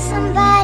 somebody